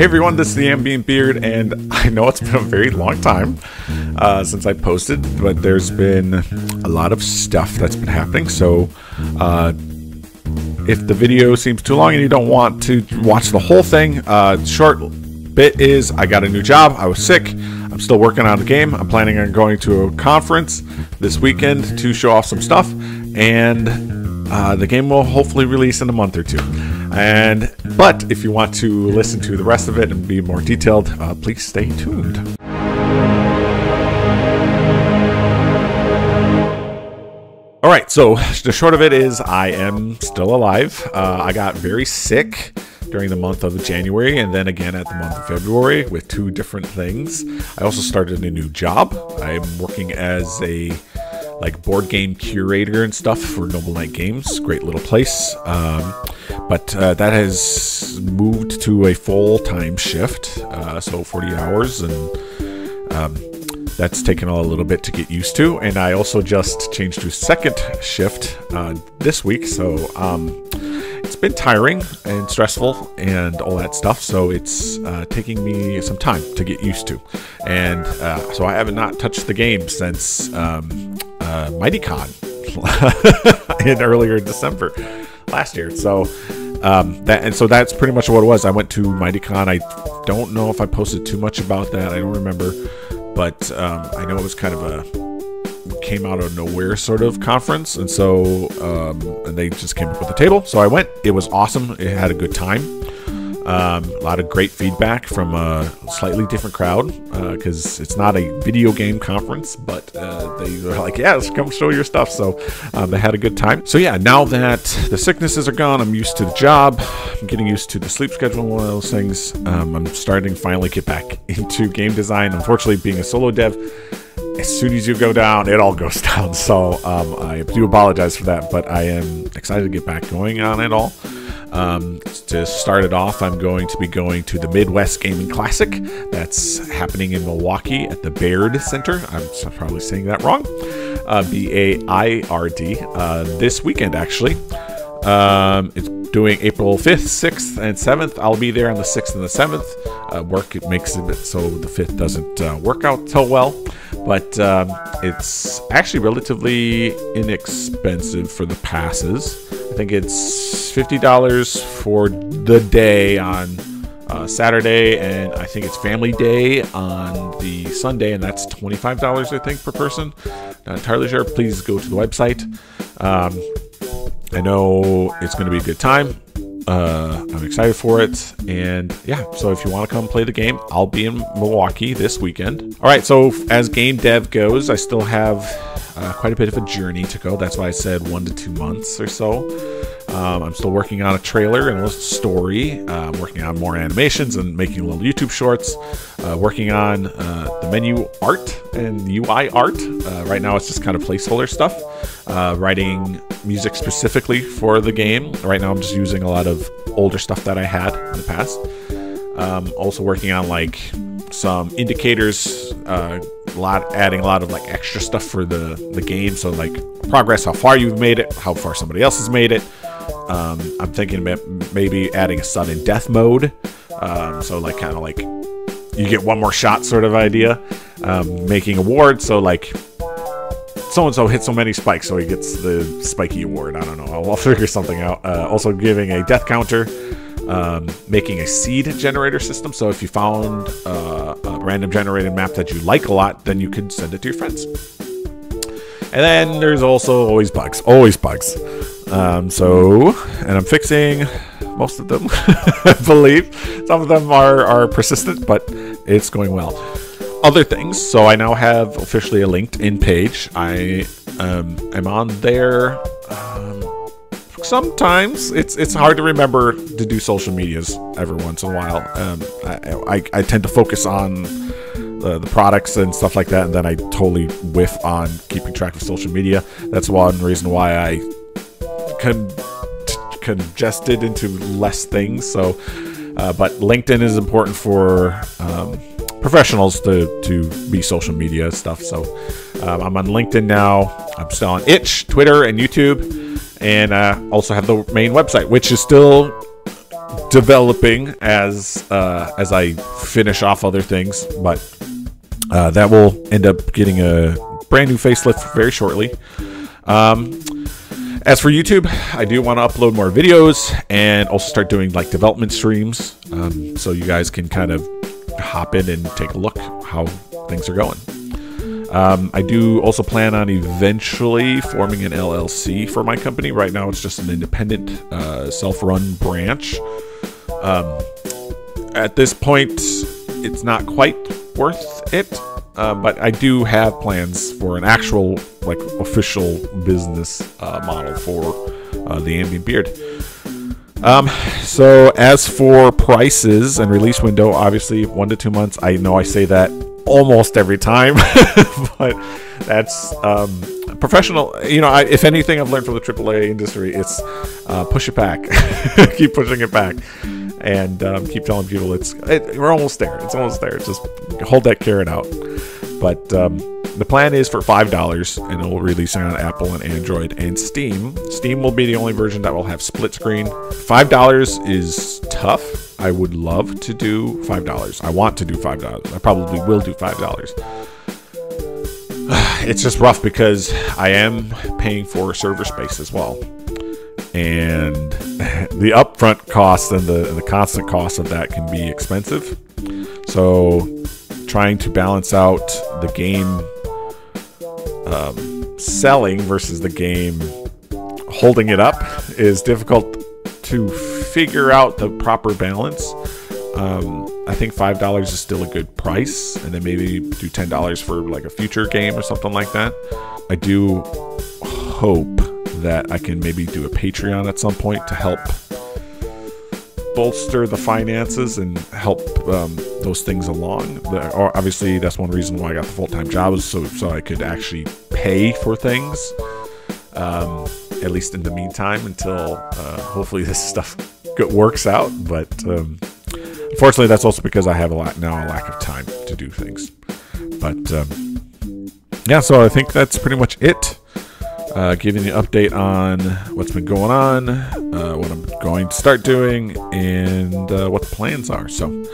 Hey everyone, this is the Ambient Beard, and I know it's been a very long time uh, since I posted, but there's been a lot of stuff that's been happening. So, uh, if the video seems too long and you don't want to watch the whole thing, uh, short bit is I got a new job. I was sick. I'm still working on the game. I'm planning on going to a conference this weekend to show off some stuff, and uh, the game will hopefully release in a month or two. And but if you want to listen to the rest of it and be more detailed, uh, please stay tuned. All right, so the short of it is I am still alive. Uh, I got very sick during the month of January and then again at the month of February with two different things. I also started a new job. I'm working as a like board game curator and stuff for Noble Knight Games. Great little place. Um, but uh, that has moved to a full time shift, uh, so 40 hours, and um, that's taken a little bit to get used to. And I also just changed to second shift uh, this week, so um, it's been tiring and stressful and all that stuff. So it's uh, taking me some time to get used to, and uh, so I haven't not touched the game since um, uh, MightyCon in earlier December last year. So um, that and so that's pretty much what it was. I went to MightyCon. I don't know if I posted too much about that. I don't remember, but um, I know it was kind of a came out of nowhere sort of conference, and so um, and they just came up with a table. So I went. It was awesome. It had a good time. Um, a lot of great feedback from a slightly different crowd because uh, it's not a video game conference, but uh, they were like, "Yeah, let's come show your stuff." So um, they had a good time. So yeah, now that the sicknesses are gone, I'm used to the job. I'm getting used to the sleep schedule. One of those things. Um, I'm starting to finally get back into game design. Unfortunately, being a solo dev as soon as you go down, it all goes down. So um, I do apologize for that, but I am excited to get back going on it all. Um, to start it off, I'm going to be going to the Midwest Gaming Classic. That's happening in Milwaukee at the Baird Center. I'm probably saying that wrong. Uh, B A I R D. Uh, this weekend, actually. Um, it's doing April 5th, 6th, and 7th. I'll be there on the 6th and the 7th. Uh, work it makes it so the 5th doesn't uh, work out so well, but um, it's actually relatively inexpensive for the passes. I think it's $50 for the day on uh, Saturday, and I think it's Family Day on the Sunday, and that's $25, I think, per person. Not entirely sure. Please go to the website. Um, I know it's going to be a good time. Uh, I'm excited for it. And yeah, so if you want to come play the game, I'll be in Milwaukee this weekend. All right, so as game dev goes, I still have uh, quite a bit of a journey to go. That's why I said one to two months or so. Um, I'm still working on a trailer and a little story. Uh, I'm working on more animations and making little YouTube shorts. Uh, working on uh, the menu art and UI art. Uh, right now, it's just kind of placeholder stuff. Uh, writing music specifically for the game. Right now, I'm just using a lot of older stuff that I had in the past. Um, also working on like some indicators, uh, lot adding a lot of like extra stuff for the the game. So like progress, how far you've made it, how far somebody else has made it. Um, I'm thinking maybe adding a sudden death mode. Um, so like kind of like you get one more shot sort of idea. Um, making awards, so like so and so hit so many spikes, so he gets the spiky award. I don't know. I'll, I'll figure something out. Uh, also giving a death counter. Um, making a seed generator system. So if you found uh, a random generated map that you like a lot, then you could send it to your friends. And then there's also always bugs, always bugs. Um, so, and I'm fixing most of them, I believe. Some of them are, are persistent, but it's going well. Other things, so I now have officially a LinkedIn page. I um, am on there. Um, sometimes it's it's hard to remember to do social medias every once in a while. Um, I, I, I tend to focus on the, the products and stuff like that, and then I totally whiff on keeping track of social media. That's one reason why I con- congested into less things. So, uh, but LinkedIn is important for um, professionals to to be social media stuff. So, um, I'm on LinkedIn now. I'm still on Itch, Twitter, and YouTube, and uh, also have the main website, which is still developing as uh, as I finish off other things, but uh, that will end up getting a brand new facelift very shortly. Um, as for YouTube, I do want to upload more videos and also start doing like development streams, um, so you guys can kind of hop in and take a look how things are going. Um, I do also plan on eventually forming an LLC for my company. Right now, it's just an independent, uh, self-run branch. Um, at this point, it's not quite worth it, uh, but I do have plans for an actual, like, official business uh, model for uh, the ambient beard. Um, so as for prices and release window, obviously one to two months. I know I say that almost every time, but that's um, professional. You know, I, if anything, I've learned from the AAA industry, it's uh, push it back, keep pushing it back, and um, keep telling people it's it, we're almost there. It's almost there. Just hold that carrot out. But um, the plan is for five dollars, and it will release on Apple and Android and Steam. Steam will be the only version that will have split screen. Five dollars is tough. I would love to do five dollars. I want to do five dollars. I probably will do five dollars. It's just rough because I am paying for server space as well, and the upfront costs and the the constant cost of that can be expensive. So, trying to balance out the game um, selling versus the game holding it up is difficult to figure out the proper balance. Um, I think five dollars is still a good price, and then maybe do ten dollars for like a future game or something like that. I do hope that I can maybe do a Patreon at some point to help bolster the finances and help um, those things along. Obviously, that's one reason why I got the full time job was so so I could actually pay for things. Um, at least in the meantime, until uh, hopefully this stuff works out. But um, unfortunately, that's also because I have a lot now a lack of time to do things. But um, yeah, so I think that's pretty much it uh, giving you an update on what's been going on, uh, what I'm going to start doing, and uh, what the plans are. So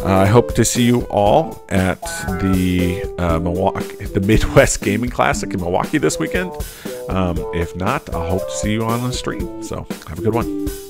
uh, I hope to see you all at the uh, Milwaukee, the Midwest Gaming Classic in Milwaukee this weekend. Um, if not, I hope to see you on the stream. So have a good one.